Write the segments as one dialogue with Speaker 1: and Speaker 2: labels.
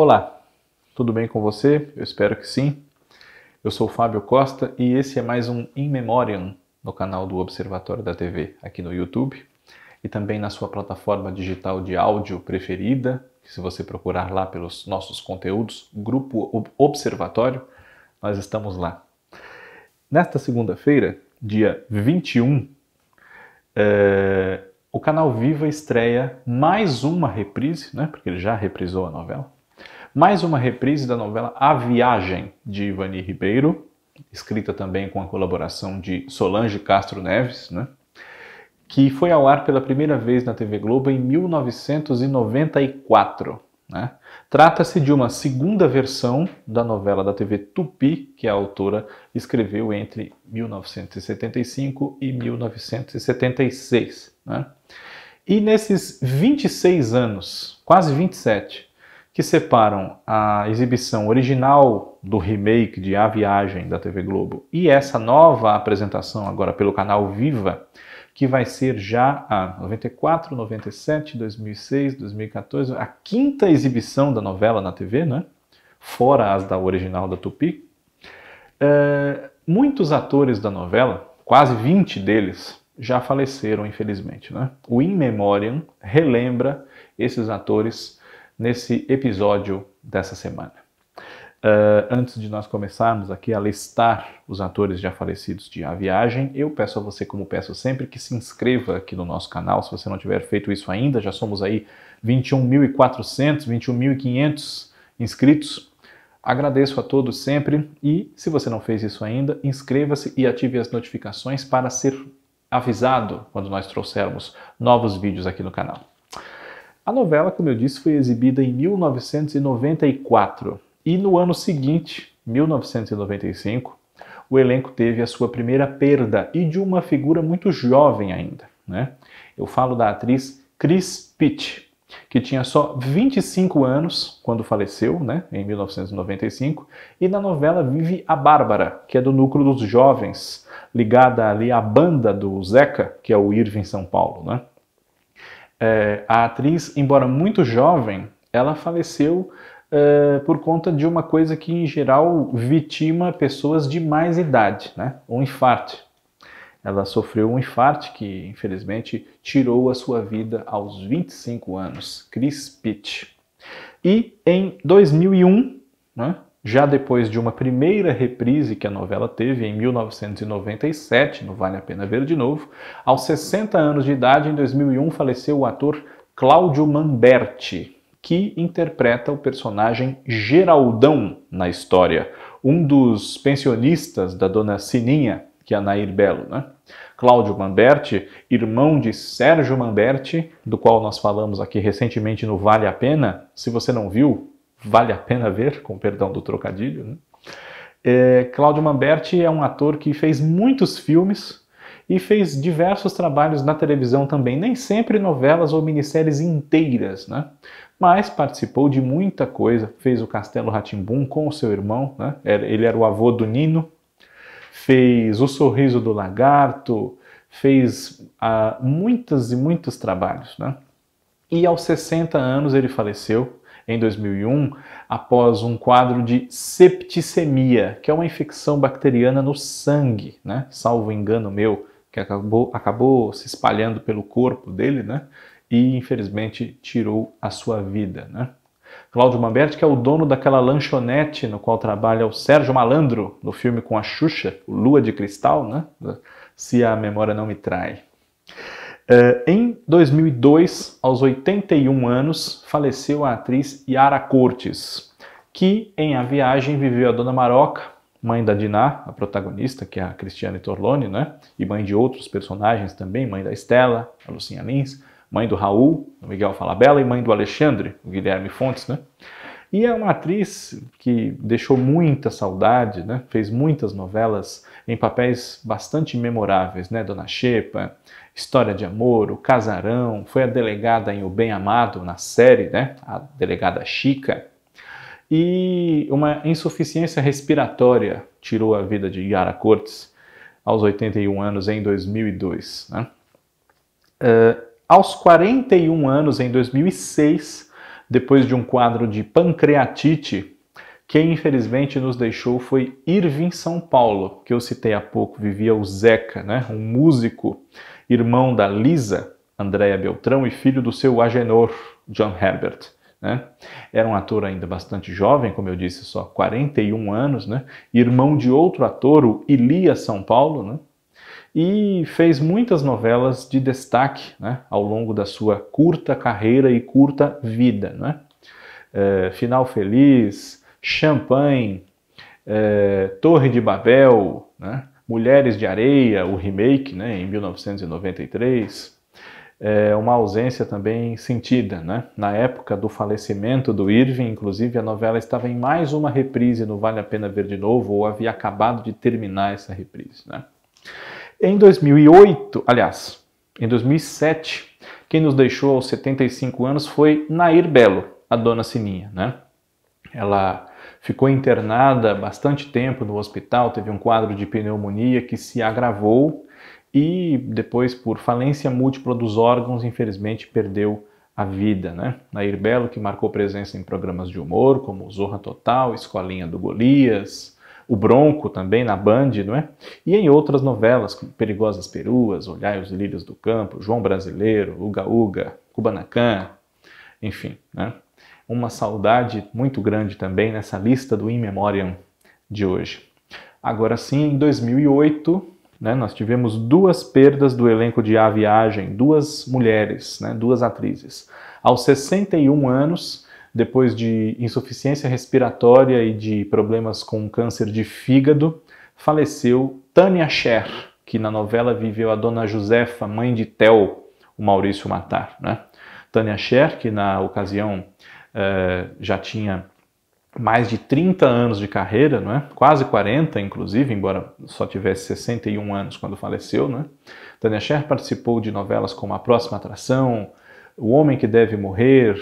Speaker 1: Olá, tudo bem com você? Eu espero que sim. Eu sou o Fábio Costa e esse é mais um In Memoriam no canal do Observatório da TV aqui no YouTube e também na sua plataforma digital de áudio preferida, que se você procurar lá pelos nossos conteúdos, Grupo Observatório, nós estamos lá. Nesta segunda-feira, dia 21, é, o canal Viva estreia mais uma reprise, né, porque ele já reprisou a novela, mais uma reprise da novela A Viagem, de Ivani Ribeiro, escrita também com a colaboração de Solange Castro Neves, né? que foi ao ar pela primeira vez na TV Globo em 1994. Né? Trata-se de uma segunda versão da novela da TV Tupi, que a autora escreveu entre 1975 e 1976. Né? E nesses 26 anos, quase 27, que separam a exibição original do remake de A Viagem da TV Globo e essa nova apresentação agora pelo canal Viva, que vai ser já a 94, 97, 2006, 2014, a quinta exibição da novela na TV, né? fora as da original da Tupi. É, muitos atores da novela, quase 20 deles, já faleceram, infelizmente. Né? O In Memoriam relembra esses atores nesse episódio dessa semana. Uh, antes de nós começarmos aqui a listar os atores já falecidos de A Viagem, eu peço a você, como peço sempre, que se inscreva aqui no nosso canal, se você não tiver feito isso ainda, já somos aí 21.400, 21.500 inscritos. Agradeço a todos sempre e, se você não fez isso ainda, inscreva-se e ative as notificações para ser avisado quando nós trouxermos novos vídeos aqui no canal. A novela, como eu disse, foi exibida em 1994 e no ano seguinte, 1995, o elenco teve a sua primeira perda e de uma figura muito jovem ainda. Né? Eu falo da atriz Chris Pitt, que tinha só 25 anos quando faleceu, né, em 1995, e na novela vive a Bárbara, que é do núcleo dos jovens, ligada ali à banda do Zeca, que é o Irving São Paulo, né? É, a atriz, embora muito jovem, ela faleceu é, por conta de uma coisa que, em geral, vitima pessoas de mais idade, né? um infarto. Ela sofreu um infarto que, infelizmente, tirou a sua vida aos 25 anos. Chris Pitt. E em 2001, né, já depois de uma primeira reprise que a novela teve em 1997, no Vale a Pena Ver de Novo, aos 60 anos de idade, em 2001, faleceu o ator Cláudio Mamberti, que interpreta o personagem Geraldão na história, um dos pensionistas da dona Sininha, que é Nair Belo, né? Cláudio Mamberti, irmão de Sérgio Mamberti, do qual nós falamos aqui recentemente no Vale a Pena. Se você não viu, vale a pena ver, com perdão do trocadilho. Né? É, Cláudio Mamberti é um ator que fez muitos filmes e fez diversos trabalhos na televisão também, nem sempre novelas ou minisséries inteiras, né? mas participou de muita coisa. Fez o Castelo Ratimbum com o seu irmão, né? ele era o avô do Nino, fez O Sorriso do Lagarto, fez uh, muitos e muitos trabalhos. Né? E aos 60 anos ele faleceu em 2001 após um quadro de septicemia, que é uma infecção bacteriana no sangue, né? salvo engano meu, que acabou, acabou se espalhando pelo corpo dele, né? e infelizmente tirou a sua vida. Né? Cláudio Mamberti, que é o dono daquela lanchonete no qual trabalha o Sérgio Malandro, no filme com a Xuxa, Lua de Cristal, né? se a memória não me trai. Uh, em 2002, aos 81 anos, faleceu a atriz Yara Cortes, que em A Viagem viveu a Dona Maroca, mãe da Diná, a protagonista, que é a Cristiane Torlone, né? e mãe de outros personagens também, mãe da Estela, a Lucinha Lins, mãe do Raul, o Miguel Falabella, e mãe do Alexandre, o Guilherme Fontes. Né? E é uma atriz que deixou muita saudade, né? fez muitas novelas em papéis bastante memoráveis, né? Dona Xepa, História de Amor, O Casarão, foi a delegada em O Bem Amado, na série, né? A delegada Chica. E uma insuficiência respiratória tirou a vida de Yara Cortes aos 81 anos em 2002. Né? Uh, aos 41 anos, em 2006, depois de um quadro de pancreatite. Quem infelizmente nos deixou foi Irving São Paulo, que eu citei há pouco, vivia o Zeca, né? um músico, irmão da Lisa, Andréa Beltrão, e filho do seu agenor, John Herbert. Né? Era um ator ainda bastante jovem, como eu disse, só 41 anos, né? irmão de outro ator, o Elias São Paulo, né? E fez muitas novelas de destaque né? ao longo da sua curta carreira e curta vida. Né? É, Final Feliz, Champagne, é, Torre de Babel, né? Mulheres de Areia, o remake né? em 1993 é, uma ausência também sentida. Né? Na época do falecimento do Irving, inclusive, a novela estava em mais uma reprise no Vale a Pena Ver de Novo, ou havia acabado de terminar essa reprise. Né? Em 2008, aliás, em 2007, quem nos deixou aos 75 anos foi Nair Belo, a dona Sininha. Né? Ela ficou internada bastante tempo no hospital, teve um quadro de pneumonia que se agravou e depois, por falência múltipla dos órgãos, infelizmente perdeu a vida. Né? Nair Belo, que marcou presença em programas de humor, como Zorra Total, Escolinha do Golias, O Bronco também na Band, não é? E em outras novelas, como Perigosas Peruas, Olhai os Lírios do Campo, João Brasileiro, Uga Uga, Kubanacan, enfim, né? Uma saudade muito grande também nessa lista do In Memoriam de hoje. Agora sim, em 2008, né? Nós tivemos duas perdas do elenco de A Viagem, duas mulheres, né? duas atrizes. Aos 61 anos, depois de insuficiência respiratória e de problemas com câncer de fígado, faleceu Tânia Scher, que na novela viveu a dona Josefa, mãe de Tel, o Maurício Matar. Né? Tânia Scher, que na ocasião eh, já tinha mais de 30 anos de carreira, não é? quase 40 inclusive, embora só tivesse 61 anos quando faleceu. Não é? Tânia participou de novelas como A Próxima Atração, O Homem que Deve Morrer,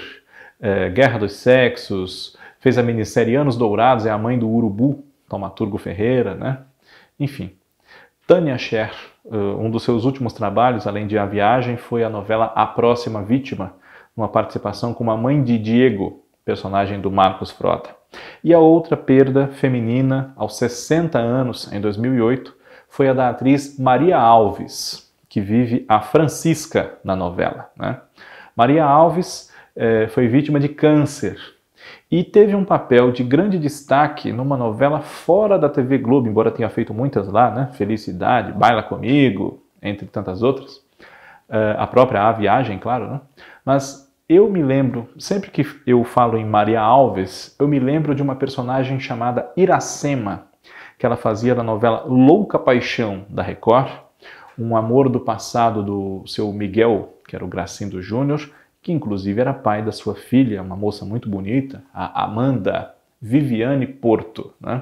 Speaker 1: é, Guerra dos Sexos, fez a minissérie Anos Dourados, é a mãe do Urubu, Tomaturgo Ferreira, né? enfim. Tânia Scher, uh, um dos seus últimos trabalhos, além de A Viagem, foi a novela A Próxima Vítima, uma participação com a mãe de Diego, personagem do Marcos Frota. E a outra perda feminina, aos 60 anos, em 2008, foi a da atriz Maria Alves, que vive a Francisca na novela. Né? Maria Alves eh, foi vítima de câncer e teve um papel de grande destaque numa novela fora da TV Globo, embora tenha feito muitas lá, né? Felicidade, Baila Comigo, entre tantas outras. Uh, a própria A Viagem, claro, né? Mas eu me lembro, sempre que eu falo em Maria Alves, eu me lembro de uma personagem chamada Iracema, que ela fazia na novela Louca Paixão da Record, um amor do passado do seu Miguel, que era o Gracindo Júnior, que inclusive era pai da sua filha, uma moça muito bonita, a Amanda Viviane Porto. Né?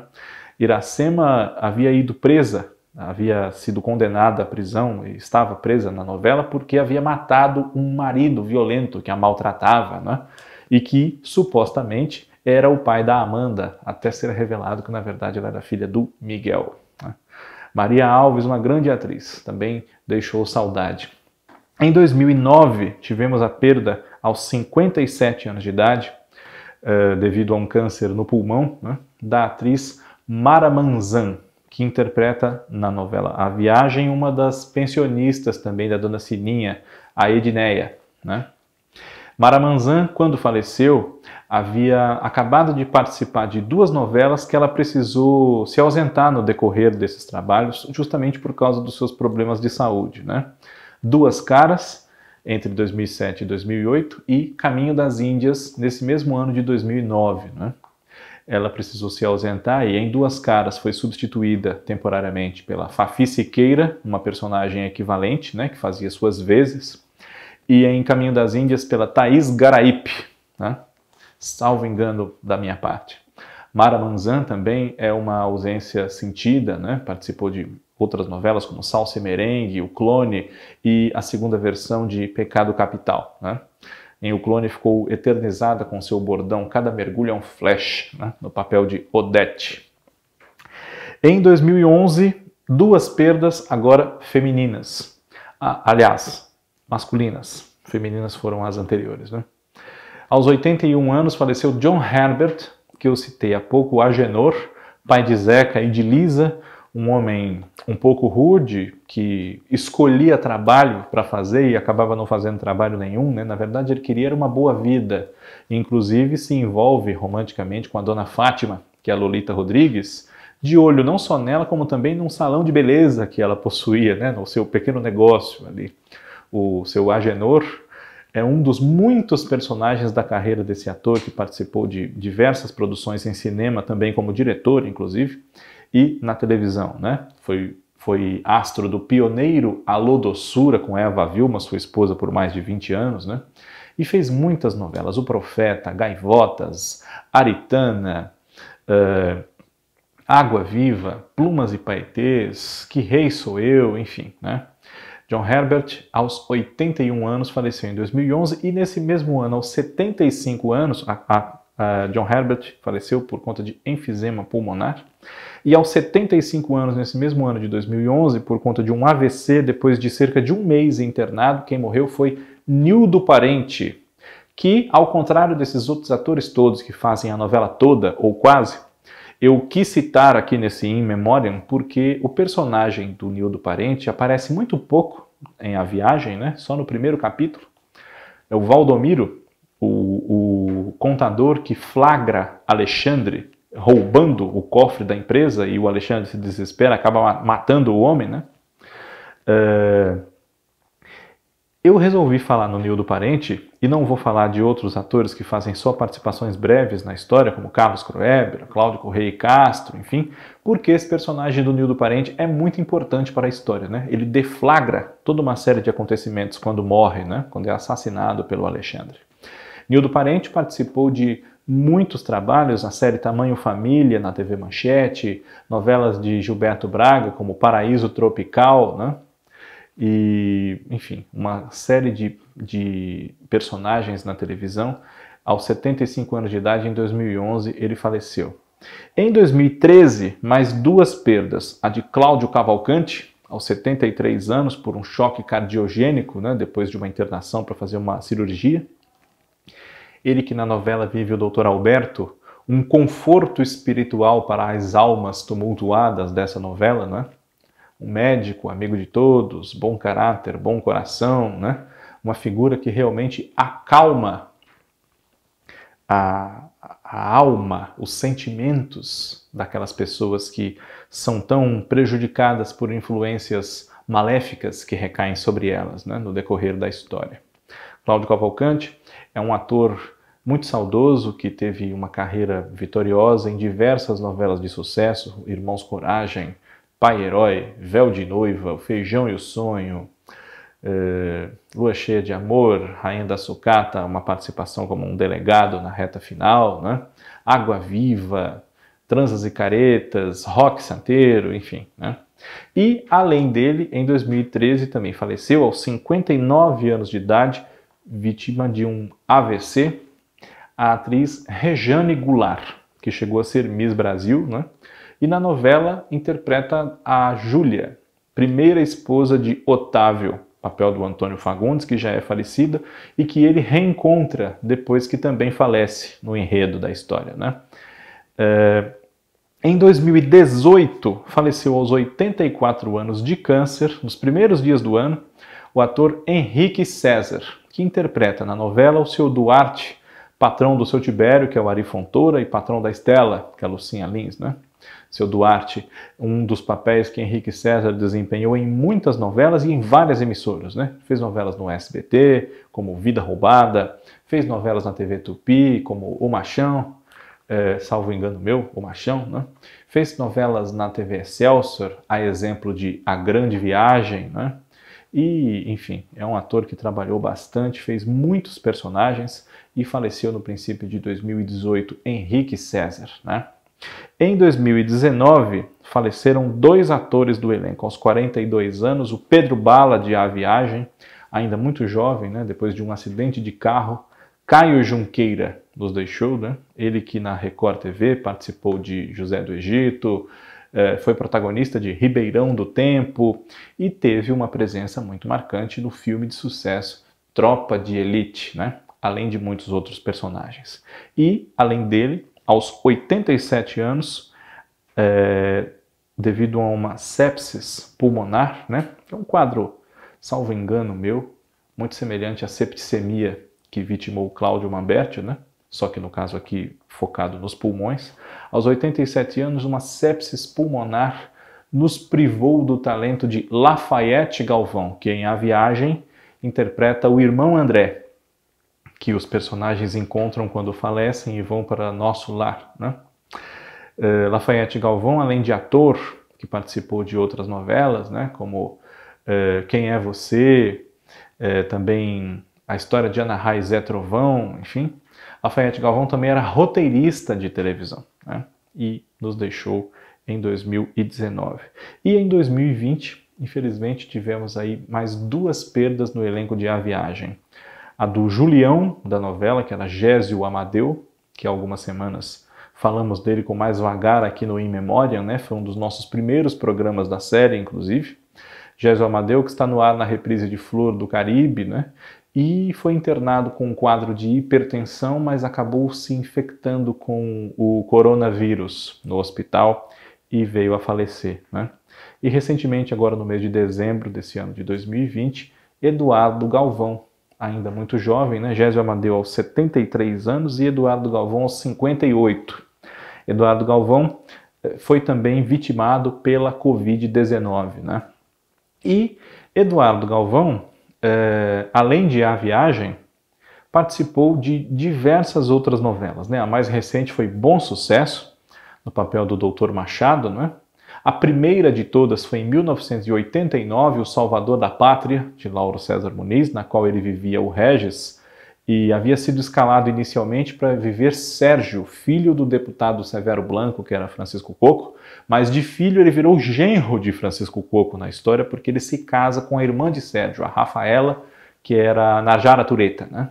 Speaker 1: Iracema havia ido presa havia sido condenada à prisão e estava presa na novela porque havia matado um marido violento que a maltratava, né? e que supostamente era o pai da Amanda, até ser revelado que na verdade ela era filha do Miguel. Né? Maria Alves, uma grande atriz, também deixou saudade. Em 2009, tivemos a perda aos 57 anos de idade, uh, devido a um câncer no pulmão, né? da atriz Mara Manzan, que interpreta na novela A Viagem uma das pensionistas também da Dona Sininha, a Edneia. Né? Maramanzan, quando faleceu, havia acabado de participar de duas novelas que ela precisou se ausentar no decorrer desses trabalhos, justamente por causa dos seus problemas de saúde. Né? Duas Caras, entre 2007 e 2008, e Caminho das Índias, nesse mesmo ano de 2009. Né? ela precisou se ausentar e em Duas Caras foi substituída temporariamente pela Fafi Siqueira, uma personagem equivalente, né, que fazia suas vezes, e em Caminho das Índias pela Thaís Garaípe, né, salvo engano da minha parte. Mara Manzan também é uma ausência sentida, né, participou de outras novelas como Salsa e Merengue, O Clone e a segunda versão de Pecado Capital. Né. Em O Clone ficou eternizada com seu bordão Cada mergulho é um flash, né, no papel de Odette. Em 2011, duas perdas agora femininas. Ah, aliás, masculinas. Femininas foram as anteriores. Né? Aos 81 anos faleceu John Herbert, que eu citei há pouco, Agenor, pai de Zeca e de Lisa, um homem um pouco rude, que escolhia trabalho para fazer e acabava não fazendo trabalho nenhum, né? na verdade ele queria uma boa vida, inclusive se envolve romanticamente com a dona Fátima, que é a Lolita Rodrigues, de olho não só nela, como também num salão de beleza que ela possuía, né? no seu pequeno negócio ali. O seu Agenor é um dos muitos personagens da carreira desse ator que participou de diversas produções em cinema, também como diretor, inclusive e na televisão, né? Foi, foi astro do pioneiro Alô Doçura com Eva Vilma, sua esposa por mais de 20 anos, né? E fez muitas novelas, O Profeta, Gaivotas, Aritana, uh, Água Viva, Plumas e Paetês, Que Rei Sou Eu, enfim, né? John Herbert, aos 81 anos, faleceu em 2011 e nesse mesmo ano, aos 75 anos, a, a Uh, John Herbert faleceu por conta de enfisema pulmonar. E aos 75 anos, nesse mesmo ano de 2011, por conta de um AVC, depois de cerca de um mês internado, quem morreu foi Nildo Parente, que, ao contrário desses outros atores todos que fazem a novela toda, ou quase, eu quis citar aqui nesse In Memoriam porque o personagem do Nildo Parente aparece muito pouco em A Viagem, né? só no primeiro capítulo. É o Valdomiro, o, o contador que flagra Alexandre roubando o cofre da empresa e o Alexandre se desespera, acaba matando o homem, né? É... Eu resolvi falar no Nildo Parente e não vou falar de outros atores que fazem só participações breves na história, como Carlos Croeber, Cláudio Correia e Castro, enfim, porque esse personagem do Nildo Parente é muito importante para a história, né? Ele deflagra toda uma série de acontecimentos quando morre, né? Quando é assassinado pelo Alexandre. Nildo Parente participou de muitos trabalhos na série Tamanho Família, na TV Manchete, novelas de Gilberto Braga, como Paraíso Tropical, né? E, enfim, uma série de, de personagens na televisão. Aos 75 anos de idade, em 2011, ele faleceu. Em 2013, mais duas perdas. A de Cláudio Cavalcante, aos 73 anos, por um choque cardiogênico, né, depois de uma internação para fazer uma cirurgia. Ele que na novela vive o Dr. Alberto, um conforto espiritual para as almas tumultuadas dessa novela, né? Um médico, amigo de todos, bom caráter, bom coração, né? Uma figura que realmente acalma a, a alma, os sentimentos daquelas pessoas que são tão prejudicadas por influências maléficas que recaem sobre elas né, no decorrer da história. Cláudio Cavalcante é um ator muito saudoso que teve uma carreira vitoriosa em diversas novelas de sucesso, Irmãos Coragem, Pai Herói, Véu de Noiva, Feijão e o Sonho, eh, Lua Cheia de Amor, Rainha da Sucata, uma participação como um delegado na reta final, né? Água Viva, Transas e Caretas, Rock Santeiro, enfim, né? E, além dele, em 2013 também faleceu aos 59 anos de idade, vítima de um AVC, a atriz Rejane Goulart, que chegou a ser Miss Brasil, né? e na novela interpreta a Júlia, primeira esposa de Otávio, papel do Antônio Fagundes, que já é falecida, e que ele reencontra depois que também falece no enredo da história. Né? É... Em 2018, faleceu aos 84 anos de câncer, nos primeiros dias do ano, o ator Henrique César, que interpreta na novela o seu Duarte, patrão do seu Tibério, que é o Ari Fontoura, e patrão da Estela, que é a Lucinha Lins, né? Seu Duarte, um dos papéis que Henrique César desempenhou em muitas novelas e em várias emissoras, né? Fez novelas no SBT, como Vida Roubada, fez novelas na TV Tupi, como O Machão, é, salvo engano meu, O Machão, né? Fez novelas na TV Excelsior, a exemplo de A Grande Viagem, né? E, enfim, é um ator que trabalhou bastante, fez muitos personagens e faleceu no princípio de 2018, Henrique César. Né? Em 2019, faleceram dois atores do elenco. Aos 42 anos, o Pedro Bala, de A Viagem, ainda muito jovem, né? depois de um acidente de carro. Caio Junqueira nos deixou, né? ele que na Record TV participou de José do Egito, foi protagonista de Ribeirão do Tempo e teve uma presença muito marcante no filme de sucesso Tropa de Elite, né? além de muitos outros personagens. E, além dele, aos 87 anos, é, devido a uma sepsis pulmonar, né? É um quadro, salvo engano meu, muito semelhante à septicemia que vitimou Cláudio Mamberti, né? Só que no caso aqui focado nos pulmões. Aos 87 anos, uma sepsis pulmonar nos privou do talento de Lafayette Galvão, que em A Viagem interpreta o irmão André, que os personagens encontram quando falecem e vão para nosso lar. Né? Uh, Lafayette Galvão, além de ator, que participou de outras novelas, né, como uh, Quem é Você, uh, também a história de Ana Raiz Zé Trovão, enfim, Lafayette Galvão também era roteirista de televisão né, e nos deixou em 2019. E em 2020, infelizmente, tivemos aí mais duas perdas no elenco de A Viagem. A do Julião, da novela, que era Gésio Amadeu, que há algumas semanas falamos dele com mais vagar aqui no In Memoriam, né? Foi um dos nossos primeiros programas da série, inclusive. Gésio Amadeu, que está no ar na reprise de Flor do Caribe, né? E foi internado com um quadro de hipertensão, mas acabou se infectando com o coronavírus no hospital e veio a falecer. Né? E recentemente, agora no mês de dezembro desse ano de 2020, Eduardo Galvão, ainda muito jovem, né? Gésio Amadeu aos 73 anos e Eduardo Galvão aos 58. Eduardo Galvão eh, foi também vitimado pela Covid-19. Né? E Eduardo Galvão, é, além de A Viagem, participou de diversas outras novelas. Né? A mais recente foi Bom Sucesso, no papel do Dr. Machado, não é? A primeira de todas foi em 1989, O Salvador da Pátria, de Lauro César Muniz, na qual ele vivia o Regis, e havia sido escalado inicialmente para viver Sérgio, filho do deputado Severo Blanco, que era Francisco Coco, mas de filho ele virou genro de Francisco Coco na história, porque ele se casa com a irmã de Sérgio, a Rafaela, que era Najara Tureta, né?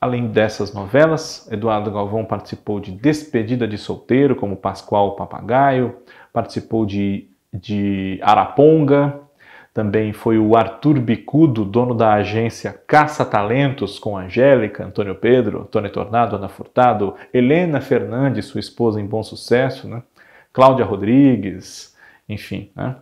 Speaker 1: Além dessas novelas, Eduardo Galvão participou de Despedida de Solteiro, como Pascoal Papagaio, participou de, de Araponga, também foi o Arthur Bicudo, dono da agência Caça Talentos, com Angélica, Antônio Pedro, Tony Tornado, Ana Furtado, Helena Fernandes, sua esposa em Bom Sucesso, né? Cláudia Rodrigues, enfim. Né?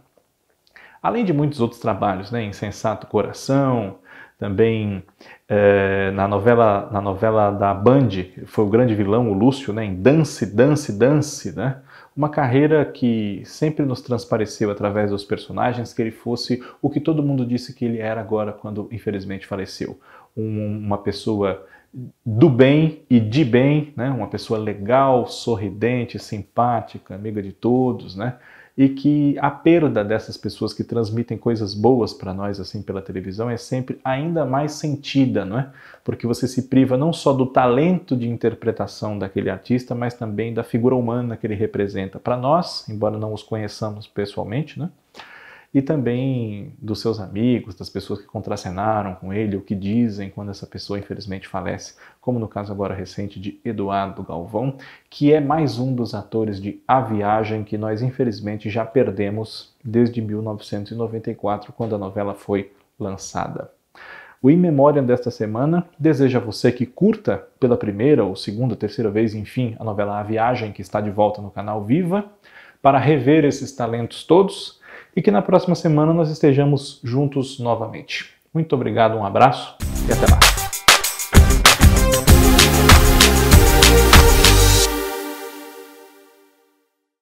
Speaker 1: Além de muitos outros trabalhos, né? Insensato Coração, também é, na, novela, na novela da Band, foi o grande vilão, o Lúcio, né, em Dance, Dance, Dance, né? Uma carreira que sempre nos transpareceu através dos personagens que ele fosse o que todo mundo disse que ele era agora quando infelizmente faleceu. Um, uma pessoa do bem e de bem, né? uma pessoa legal, sorridente, simpática, amiga de todos, né? E que a perda dessas pessoas que transmitem coisas boas para nós assim pela televisão é sempre ainda mais sentida, não é? Porque você se priva não só do talento de interpretação daquele artista, mas também da figura humana que ele representa para nós, embora não os conheçamos pessoalmente, né? E também dos seus amigos, das pessoas que contracenaram com ele, o que dizem quando essa pessoa infelizmente falece, como no caso agora recente de Eduardo Galvão, que é mais um dos atores de A Viagem que nós infelizmente já perdemos desde 1994, quando a novela foi lançada. O In Memoriam desta semana deseja a você que curta pela primeira ou segunda, terceira vez, enfim, a novela A Viagem, que está de volta no canal Viva, para rever esses talentos todos e que na próxima semana nós estejamos juntos novamente. Muito obrigado, um abraço e até mais.